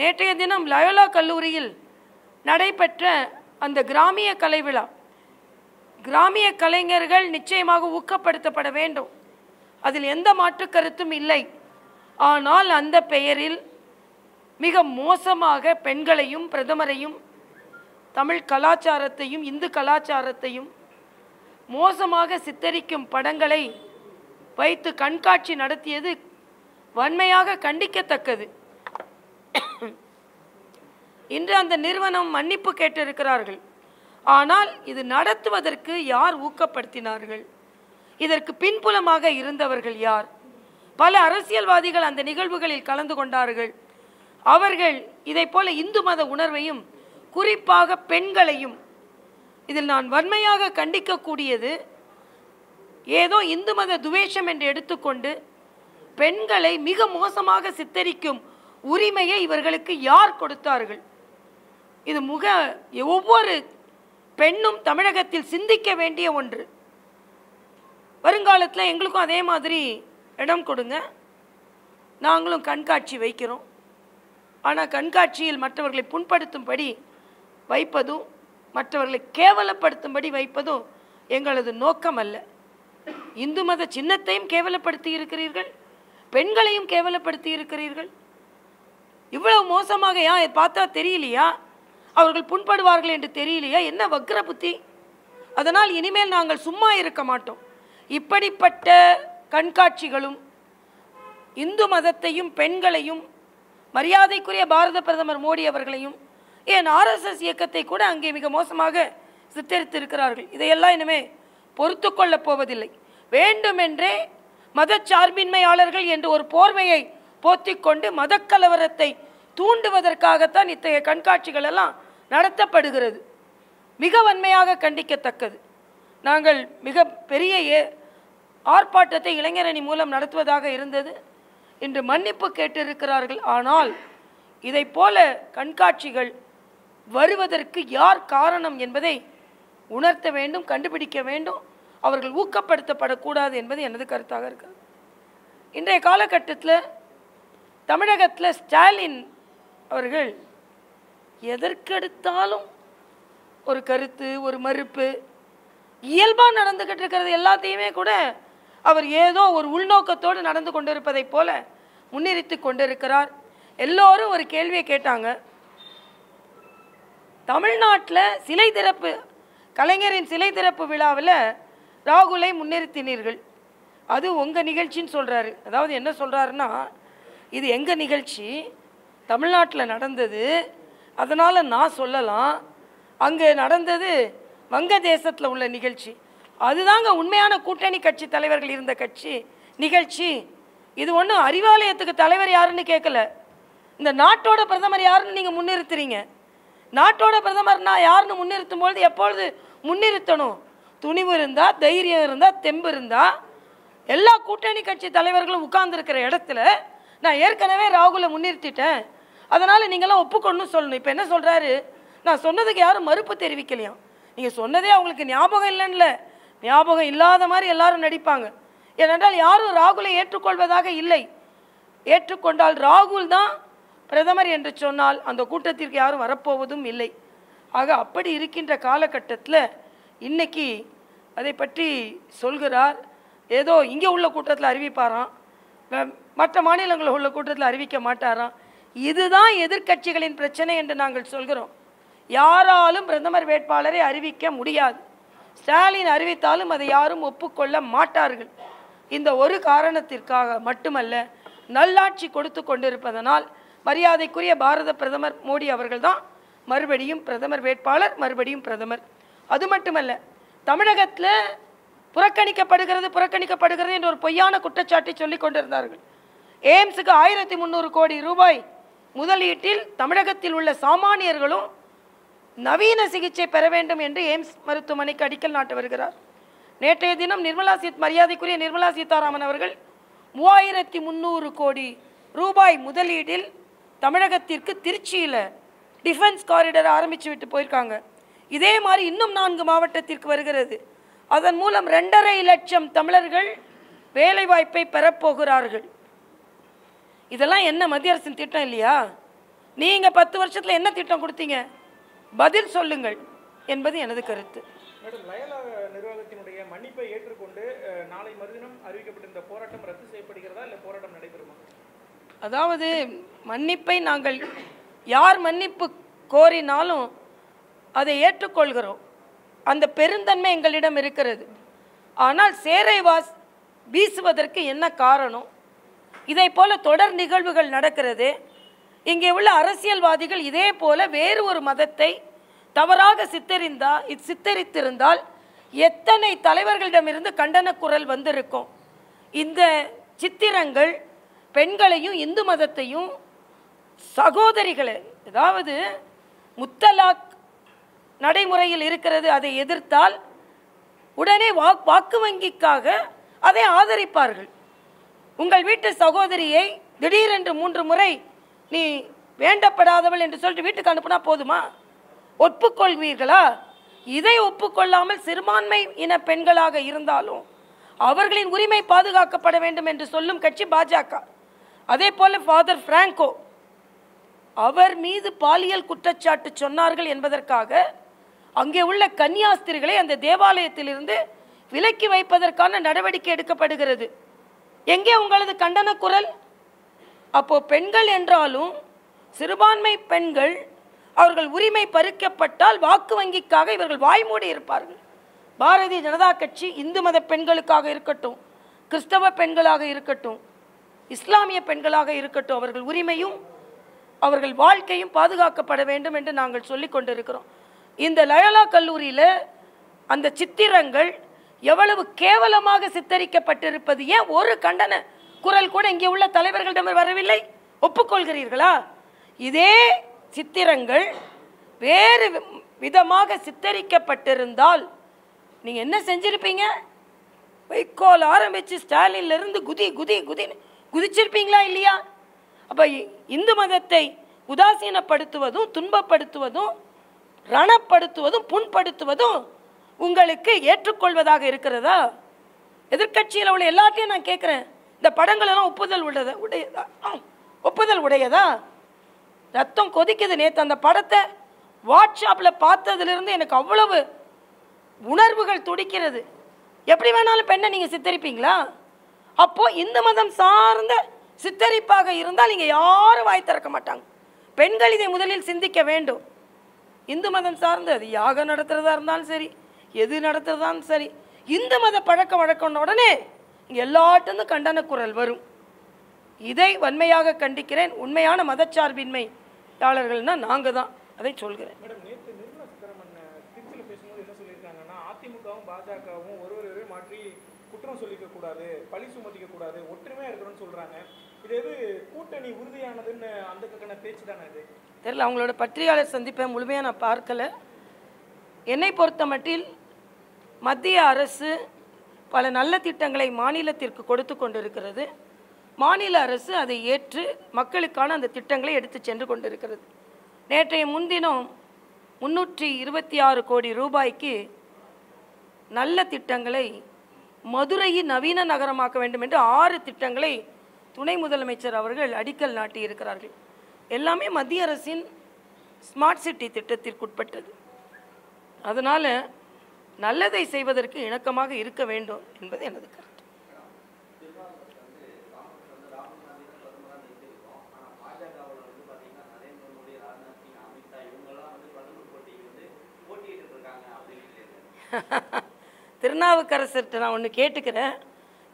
நேற்றைய தினம் லயோலா கல்லூரியில் நடைபெற்ற அந்த கிராமிய கலை விழா. கிராமிய கலைஞர்கள் நிச்சயமாக ஊக்கப்படுத்தப்பட வேண்டும். அதில் எந்த மாற்று கருத்தும் இல்லை. ஆனால் அந்த பெயரில் மிக மோசமாக பெண்களையும் பிரதமரையும் தமிழ் கலாச்சாரத்தையும் இந்து கலாச்சாரத்தையும் மோசமாக சித்தரிக்கும் படங்களை வைத்து கண்காட்சி நடத்தியது வன்மையாக கண்டிக்கத்தக்கது. இன்று அந்த நிறுவனம் மன்னிப்பு கேட்டிருக்கிறார்கள். ஆனால் இது நடத்துவதற்கு யார் ஊக்கப்படுத்தினார்கள்? இதற்கு பின்புலமாக இருந்தவர்கள் யார்? பல அரசியல்வாதிகள் அந்த நிகழ்வுகளில் கலந்து கொண்டார்கள். அவர்கள் இதை போல இந்து மத உணர்வையும் குறிப்பாக பெண்களையும் இதில் நான் வன்மையாக கண்டிக்கக்கூடியது ஏதோ இந்து மத துவேஷம் என்று எடுத்துக்கொண்டு பெண்களை மிக மோசமாக சித்தரிக்கும் உரிமையை இவர்களுக்கு யார் கொடுத்தார்கள்? இது முக ஒவ்வொரு பெண்ணும் தமிழகத்தில் சிந்திக்க வேண்டிய ஒன்று. வருங்காலத்தில் எங்களுக்கும் அதே மாதிரி இடம் கொடுங்க. நாங்களும் கண்காட்சி வைக்கிறோம். ஆனால் கண்காட்சியில் மற்றவர்களை புண்படுத்தும்படி வைப்பதும் மற்றவர்களை கேவலப்படுத்தும்படி வைப்பதும் எங்களது நோக்கம் அல்ல. இந்து மத சின்னத்தையும் கேவலப்படுத்தி இருக்கிறீர்கள் பெண்களையும் கேவலப்படுத்தி இருக்கிறீர்கள். இவ்வளவு மோசமாக ஏன் பார்த்தா தெரியலையா? அவர்கள் புண்படுவார்கள் என்று தெரியலையா? என்ன வக்ர புத்தி? அதனால் இனிமேல் நாங்கள் சும்மா இருக்க மாட்டோம். இப்படிப்பட்ட கண்காட்சிகளும் இந்து மதத்தையும் பெண்களையும் மரியாதைக்குரிய பாரத பிரதமர் மோடி அவர்களையும் ஏன் ஆர்எஸ்எஸ் இயக்கத்தை கூட அங்கே மிக மோசமாக சித்தரித்திருக்கிறார்கள். இதையெல்லாம் இனிமே பொறுத்து கொள்ளப் போவதில்லை. வேண்டுமென்றே மதச்சார்பின்மையாளர்கள் என்று ஒரு போர்வையை போத்திக்கொண்டு மதக்கலவரத்தை தூண்டுவதற்காகத்தான் இத்தகைய கண்காட்சிகள் எல்லாம் நடத்தப்படுகிறது. மிக வன்மையாக கண்டிக்கத்தக்கது. நாங்கள் மிக பெரிய ஏ- ஆர்ப்பாட்டத்தை இளைஞரணி மூலம் நடத்துவதாக இருந்தது. இன்று மன்னிப்பு கேட்டிருக்கிறார்கள். ஆனால் இதைப் போல கண்காட்சிகள் வருவதற்கு யார் காரணம் என்பதை உணர்த்த வேண்டும் கண்டுபிடிக்க வேண்டும். அவர்கள் ஊக்கப்படுத்தப்படக்கூடாது என்பது எனது கருத்தாக இருக்கிறது. இன்றைய காலகட்டத்தில் தமிழகத்தில் ஸ்டாலின் அவர்கள் எதற்கெடுத்தாலும் ஒரு கருத்து ஒரு மறுப்பு இயல்பாக நடந்துக்கிட்டு இருக்கிறது எல்லாத்தையுமே கூட அவர் ஏதோ ஒரு உள்நோக்கத்தோடு நடந்து கொண்டிருப்பதைப் போல முன்னிறுத்தி கொண்டிருக்கிறார். எல்லோரும் ஒரு கேள்வியை கேட்டாங்க. தமிழ்நாட்டில் சிலை திறப்பு கலைஞரின் சிலை திறப்பு விழாவில் ராகுலை முன்னிறுத்தினீர்கள். அது உங்கள் நிகழ்ச்சின்னு சொல்கிறாரு அதாவது என்ன சொல்கிறாருன்னா இது எங்கள் நிகழ்ச்சி? தமிழ்நாட்டில் நடந்தது. அதனால் நான் சொல்லலாம். அங்கே நடந்தது வங்கதேசத்தில் உள்ள நிகழ்ச்சி. அதுதாங்க உண்மையான கூட்டணி கட்சி தலைவர்கள் இருந்த கட்சி நிகழ்ச்சி. இது ஒன்றும் அறிவாலயத்துக்கு தலைவர் யாருன்னு கேட்கல இந்த நாட்டோட பிரதமர் யாருன்னு நீங்கள் முன்னிறுத்துறீங்க. நாட்டோட பிரதமர் நான் யாருன்னு முன்னிறுத்தும் பொழுது எப்பொழுது முன்னிறுத்தணும்? துணிவு இருந்தால் தைரியம் இருந்தால் தெம்பு இருந்தால் எல்லா கூட்டணி கட்சி தலைவர்களும் உட்கார்ந்துருக்கிற இடத்துல நான் ஏற்கனவே ராகுலை முன்னிறுத்திட்டேன். அதனால் நீங்களாம் ஒப்புக்கொள்ளணும் சொல்லணும். இப்போ என்ன சொல்கிறாரு நான் சொன்னதுக்கு யாரும் மறுப்பு தெரிவிக்கலையாம் நீங்கள் சொன்னதே அவங்களுக்கு ஞாபகம் இல்லைன்னுல ஞாபகம் இல்லாத மாதிரி எல்லாரும் நடிப்பாங்க. ஏனென்றால் யாரும் ராகுலை ஏற்றுக்கொள்வதாக இல்லை. ஏற்றுக்கொண்டால் ராகுல் தான் பிரதமர் என்று சொன்னால் அந்த கூட்டத்திற்கு யாரும் வரப்போவதும் இல்லை. ஆக அப்படி இருக்கின்ற காலகட்டத்தில் இன்னைக்கு அதை பற்றி சொல்கிறார். ஏதோ இங்கே உள்ள கூட்டத்தில் அறிவிப்பாராம். மற்ற மாநிலங்களில் உள்ள கூட்டத்தில் அறிவிக்க மாட்டாராம். இதுதான் எதிர்க்கட்சிகளின் பிரச்சனை என்று நாங்கள் சொல்கிறோம். யாராலும் பிரதமர் வேட்பாளரை அறிவிக்க முடியாது. ஸ்டாலின் அறிவித்தாலும் அதை யாரும் ஒப்புக்கொள்ள மாட்டார்கள். இந்த ஒரு காரணத்திற்காக மட்டுமல்ல நல்லாட்சி கொடுத்து கொண்டிருப்பதனால் மரியாதைக்குரிய பாரத பிரதமர் மோடி அவர்கள்தான் மறுபடியும் பிரதமர் வேட்பாளர் மறுபடியும் பிரதமர். அது மட்டுமல்ல தமிழகத்தில் புறக்கணிக்கப்படுகிறது புறக்கணிக்கப்படுகிறது என்ற ஒரு பொய்யான குற்றச்சாட்டை சொல்லிக் கொண்டிருந்தார்கள். எய்ம்ஸுக்கு ஆயிரத்தி முந்நூறு கோடி ரூபாய் முதலீட்டில் தமிழகத்தில் உள்ள சாமானியர்களும் நவீன சிகிச்சை பெற வேண்டும் என்று எய்ம்ஸ் மருத்துவமனைக்கு அடிக்கல் நாட்ட வருகிறார். நேற்றைய தினம் நிர்மலா சீத் மரியாதைக்குரிய நிர்மலா சீதாராமன் அவர்கள் மூவாயிரத்தி முந்நூறு கோடி ரூபாய் முதலீடில் தமிழகத்திற்கு திருச்சியில் டிஃபென்ஸ் காரிடர் ஆரம்பித்து விட்டு போயிருக்காங்க. இதே மாதிரி இன்னும் நான்கு மாவட்டத்திற்கு வருகிறது. அதன் மூலம் ரெண்டரை லட்சம் தமிழர்கள் வேலைவாய்ப்பை பெறப்போகிறார்கள் இதெல்லாம் என்ன மத்திய அரசின் திட்டம் இல்லையா? நீங்கள் பத்து வருஷத்தில் என்ன திட்டம் கொடுத்தீங்க? பதில் சொல்லுங்கள் என்பது எனது கருத்து. நிர்வாகத்தினுடைய மன்னிப்பை ஏற்றுக்கொண்டு அஹ், நாளை மறுதினம் அறிவிக்கப்பட்டிருந்த போராட்டம் ரத்து செய்யப்படுகிறதா இல்லை போராட்டம் நடைபெறுமா? அதாவது மன்னிப்பை நாங்கள் யார் மன்னிப்பு கோரினாலும் அதை ஏற்றுக்கொள்கிறோம். அந்த பெருந்தன்மை எங்களிடம் இருக்கிறது. ஆனால் சேரை வாஸ் வீசுவதற்கு என்ன காரணம்? இதை போல தொடர் நிகழ்வுகள் நடக்கிறது. இங்கே உள்ள அரசியல்வாதிகள் இதே போல வேறு ஒரு மதத்தை தவறாக சித்தரிந்தா சித்தரித்திருந்தால் எத்தனை தலைவர்களிடமிருந்து கண்டன குரல் வந்திருக்கும்? இந்த சித்திரங்கள் பெண்களையும் இந்து மதத்தையும் சகோதரிகளை அதாவது முத்தலாக் நடைமுறையில் இருக்கிறது அதை எதிர்த்தால் உடனே வாக்கு வங்கிக்காக அதை ஆதரிப்பார்கள். உங்கள் வீட்டு சகோதரியை திடீரென்று மூன்று முறை நீ வேண்டப்படாதவள் என்று சொல்லிட்டு வீட்டுக்கு அனுப்புனா போதுமா? ஒப்புக்கொள்வீர்களா? இதை ஒப்புக்கொள்ளாமல் சிறுபான்மை இன பெண்களாக இருந்தாலும் அவர்களின் உரிமை பாதுகாக்கப்பட வேண்டும் என்று சொல்லும் கட்சி பாஜக. அதே போல ஃபாதர் பிராங்கோ அவர் மீது பாலியல் குற்றச்சாட்டு சொன்னார்கள் என்பதற்காக அங்கே உள்ள கன்னியாஸ்திரிகளை அந்த தேவாலயத்திலிருந்து விலக்கி வைப்பதற்கான நடவடிக்கை எடுக்கப்படுகிறது. எங்கே உங்களது கண்டன குரல்? அப்போ பெண்கள் என்றாலும் சிறுபான்மை பெண்கள் அவர்கள் உரிமை பறிக்கப்பட்டால் வாக்கு வங்கிக்காக இவர்கள் வாய்மூடி இருப்பார்கள். பாரதிய ஜனதா கட்சி இந்து மத பெண்களுக்காக இருக்கட்டும் கிறிஸ்தவ பெண்களாக இருக்கட்டும் இஸ்லாமிய பெண்களாக இருக்கட்டும் அவர்கள் உரிமையும் அவர்கள் வாழ்க்கையும் பாதுகாக்கப்பட வேண்டும் என்று நாங்கள் சொல்லிக் கொண்டிருக்கிறோம். இந்த லயோலா கல்லூரியில் அந்த சித்திரங்கள் எவ்வளவு கேவலமாக சித்தரிக்கப்பட்டிருப்பது? ஏன் ஒரு கண்டன குரல் கூட இங்கே உள்ள தலைவர்களிடம் வரவில்லை? ஒப்புக்கொள்கிறீர்களா? இதே சித்திரங்கள் வேறு வி- விதமாக சித்தரிக்கப்பட்டிருந்தால் நீங்கள் என்ன செஞ்சிருப்பீங்க? வைக்கோல் ஆரம்பித்து ஸ்டாலின்லேருந்து குதி குதி குதின்னு குதிச்சிருப்பீங்களா இல்லையா? அப்போ இந்து மதத்தை உதாசீனப்படுத்துவதும் துன்பப்படுத்துவதும் ரணப்படுத்துவதும் புண்படுத்துவதும் உங்களுக்கு ஏற்றுக்கொள்வதாக இருக்கிறதா? எதிர்க்கட்சியில் உள்ள எல்லாத்தையும் நான் கேட்குறேன் இந்த படங்கள் எல்லாம் ஒப்புதல் உள்ளதா உடையதா? ஒப்புதல் உடையதா? ரத்தம் கொதிக்குது நேற்று அந்த படத்தை வாட்ஸ்அப்பில் பார்த்ததுலேருந்து எனக்கு அவ்வளவு உணர்வுகள் துடிக்கிறது. எப்படி வேணாலும் பெண்ணை நீங்கள் சித்தரிப்பீங்களா? அப்போது இந்து மதம் சார்ந்த சித்தரிப்பாக இருந்தால் நீங்கள் யாரும் வாய் திறக்க மாட்டாங்க. பெண்கள் இதை முதலில் சிந்திக்க வேண்டும். இந்து மதம் சார்ந்து அது யாகம் நடத்துகிறதா இருந்தாலும் சரி எது நடத்துறதாலும் சரி. இந்து மத பழக்க வழக்கம்ன உடனே எல்லாட்டிருந்து கண்டன குரல் வரும். இதை வன்மையாக கண்டிக்கிறேன். உண்மையான மதச்சார்பின்மையாளர்கள்னா நாங்கள் தான் அதை சொல்கிறேன். அதிமுகவும் பாஜகவும் ஒருவரவே மாற்றி குற்றம் சொல்லிக்க கூடாது பழி சுமத்திக்க கூடாது ஒற்றுமையா இருக்கணும்னு சொல்றாங்க. இது எது கூட்டணி உறுதியானதுன்னு அந்த பக்கம் பேச்சு தானே இது? தெரியல அவங்களோட பத்திரிகையாளர் சந்திப்பை முழுமையாக நான் பார்க்கல. என்னை பொறுத்த மட்டில் மத்திய அரசு பல நல்ல திட்டங்களை மாநிலத்திற்கு கொடுத்து கொண்டிருக்கிறது. மாநில அரசு அதை ஏற்று மக்களுக்கான அந்த திட்டங்களை எடுத்து சென்று கொண்டிருக்கிறது. நேற்றைய முன்தினம் முன்னூற்றி இருபத்தி ஆறு கோடி ரூபாய்க்கு நல்ல திட்டங்களை மதுரையை நவீன நகரமாக்க வேண்டும் என்று ஆறு திட்டங்களை துணை முதலமைச்சர் அவர்கள் அடிக்கல் நாட்டியிருக்கிறார்கள். எல்லாமே மத்திய அரசின் ஸ்மார்ட் சிட்டி திட்டத்திற்குட்பட்டது. அதனால் நல்லதை செய்வதற்கு இணக்கமாக இருக்க வேண்டும் என்பது எனது கருத்து. திருநாவுக்கரசர்கிட்ட நான் ஒன்று கேட்டுக்கிறேன்.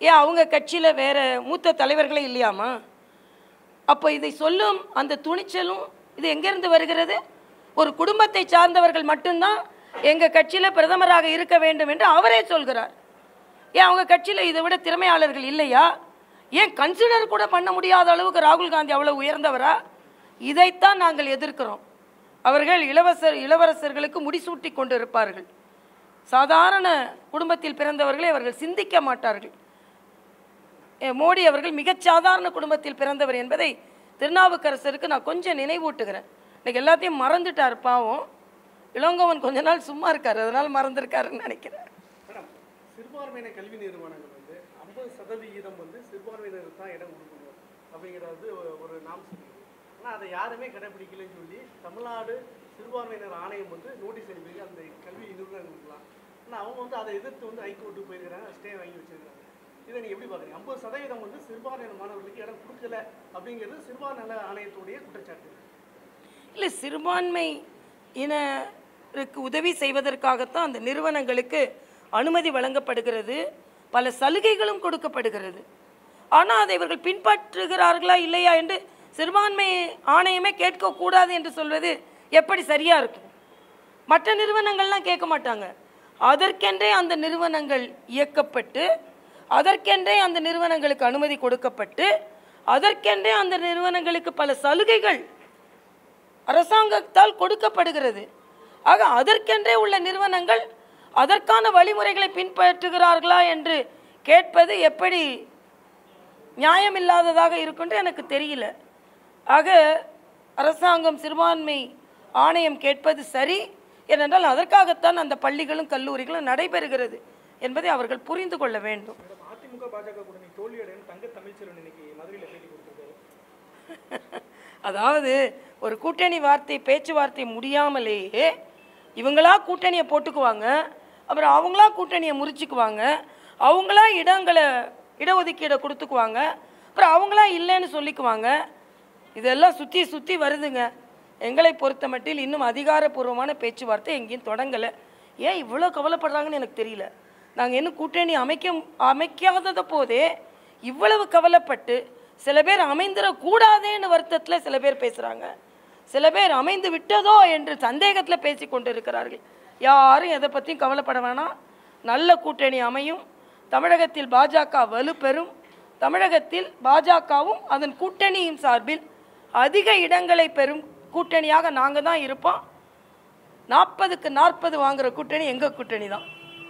ஏன் அவங்க கட்சியில் வேற மூத்த தலைவர்களே இல்லையாமா? அப்போ இதை சொல்லும் அந்த துணிச்சலும் இது எங்கேருந்து வருகிறது? ஒரு குடும்பத்தை சார்ந்தவர்கள் மட்டும்தான் எங்கள் கட்சியில் பிரதமராக இருக்க வேண்டும் என்று அவரே சொல்கிறார். ஏன் அவங்க கட்சியில் இதை விட திறமையாளர்கள் இல்லையா? ஏன் கன்சிடர் கூட பண்ண முடியாத அளவுக்கு ராகுல் காந்தி அவ்வளோ உயர்ந்தவரா? இதைத்தான் நாங்கள் எதிர்க்கிறோம். அவர்கள் இளவரசர் இளவரசர்களுக்கு முடிசூட்டி கொண்டு இருப்பார்கள் சாதாரண குடும்பத்தில் பிறந்தவர்களை அவர்கள் சிந்திக்க மாட்டார்கள். மோடி அவர்கள் மிகச் சாதாரண குடும்பத்தில் பிறந்தவர் என்பதை திருநாவுக்கரசருக்கு நான் கொஞ்சம் நினைவூட்டுகிறேன். இன்றைக்கி எல்லாத்தையும் மறந்துட்டார் பாவம். இளங்கோவன் கொஞ்ச நாள் சும்மா இருக்கார் அதனால் மறந்துருக்காருன்னு நினைக்கிறேன். சிறுபான்மையின கல்வி நிறுவனங்கள் வந்து ஐம்பது சதவிகிதம் வந்து சிறுபான்மையினருக்கு தான் இடம் கொடுக்கணும் அப்படிங்கிறது ஒரு நாம் ஆனால் அதை யாருமே கடைபிடிக்கலன்னு சொல்லி தமிழ்நாடு சிறுபான்மையினர் ஆணையம் வந்து நோட்டீஸ் அனுப்பி அந்த கல்வி நிறுவனங்களுக்குலாம் ஆனால் அவங்க வந்து அதை எதிர்த்து வந்து ஹைகோர்ட்டுக்கு போயிருக்கிறாங்க ஸ்டே வாங்கி வச்சிருக்காங்க இதை நீங்கள் எப்படி பார்க்குறீங்க? ஐம்பது சதவீதம் வந்து சிறுபான்மையினர் மாணவர்களுக்கு இடம் கொடுக்கல அப்படிங்கிறது சிறுபான்மை ஆணையத்துடைய குற்றச்சாட்டு. இல்லை சிறுபான்மை இனருக்கு உதவி செய்வதற்காகத்தான் அந்த நிறுவனங்களுக்கு அனுமதி வழங்கப்படுகிறது. பல சலுகைகளும் கொடுக்கப்படுகிறது. ஆனால் அதை இவர்கள் பின்பற்றுகிறார்களா இல்லையா என்று சிறுபான்மை ஆணையமே கேட்கக்கூடாது என்று சொல்வது எப்படி சரியாக இருக்கும்? மற்ற நிறுவனங்கள்லாம் கேட்க மாட்டாங்க. அதற்கென்றே அந்த நிறுவனங்கள் இயக்கப்பட்டு அதற்கென்றே அந்த நிறுவனங்களுக்கு அனுமதி கொடுக்கப்பட்டு அதற்கென்றே அந்த நிறுவனங்களுக்கு பல சலுகைகள் அரசாங்கத்தால் கொடுக்கப்படுகிறது. ஆக அதற்கென்றே உள்ள நிறுவனங்கள் அதற்கான வழிமுறைகளை பின்பற்றுகிறார்களா என்று கேட்பது எப்படி நியாயமில்லாததாக இருக்குன்று எனக்கு தெரியல. ஆக அரசாங்கம் சிறுபான்மை ஆணையம் கேட்பது சரி ஏனென்றால் அதற்காகத்தான் அந்த பள்ளிகளும் கல்லூரிகளும் நடைபெறுகிறது என்பதை அவர்கள் புரிந்து கொள்ள வேண்டும். அதாவது ஒரு கூட்டணி வார்த்தை பேச்சுவார்த்தை முடியாமலேயே இவங்களா கூட்டணியை போட்டுக்குவாங்க அப்புறம் அவங்களா கூட்டணியை முறிச்சுக்குவாங்க அவங்களா இடங்களை இடஒதுக்கீடை கொடுத்துக்குவாங்க அப்புறம் அவங்களா இல்லைன்னு சொல்லிக்குவாங்க. இதெல்லாம் சுற்றி சுற்றி வருதுங்க. எங்களை பொறுத்த மட்டில் இன்னும் அதிகாரப்பூர்வமான பேச்சுவார்த்தை எங்கேயும் தொடங்கலை. ஏன் இவ்வளோ கவலைப்படுறாங்கன்னு எனக்கு தெரியல. நாங்கள் இன்னும் கூட்டணி அமைக்க அமைக்காதத போதே இவ்வளவு கவலைப்பட்டு சில பேர் அமைந்திடக்கூடாதேன்னு வருத்தத்தில் சில பேர் பேசுகிறாங்க சில பேர் அமைந்து விட்டதோ என்று சந்தேகத்தில் பேசி கொண்டு இருக்கிறார்கள் யாரும் எதை பற்றியும் கவலைப்பட வேணாம். நல்ல கூட்டணி அமையும். தமிழகத்தில் பாஜக வலுப்பெறும். தமிழகத்தில் பாஜகவும் அதன் கூட்டணியின் சார்பில் அதிக இடங்களை பெறும் கூட்டணியாக நாங்கள் தான் இருப்போம். நாற்பதுக்கு நாற்பது வாங்குகிற கூட்டணி எங்கள் கூட்டணி தான்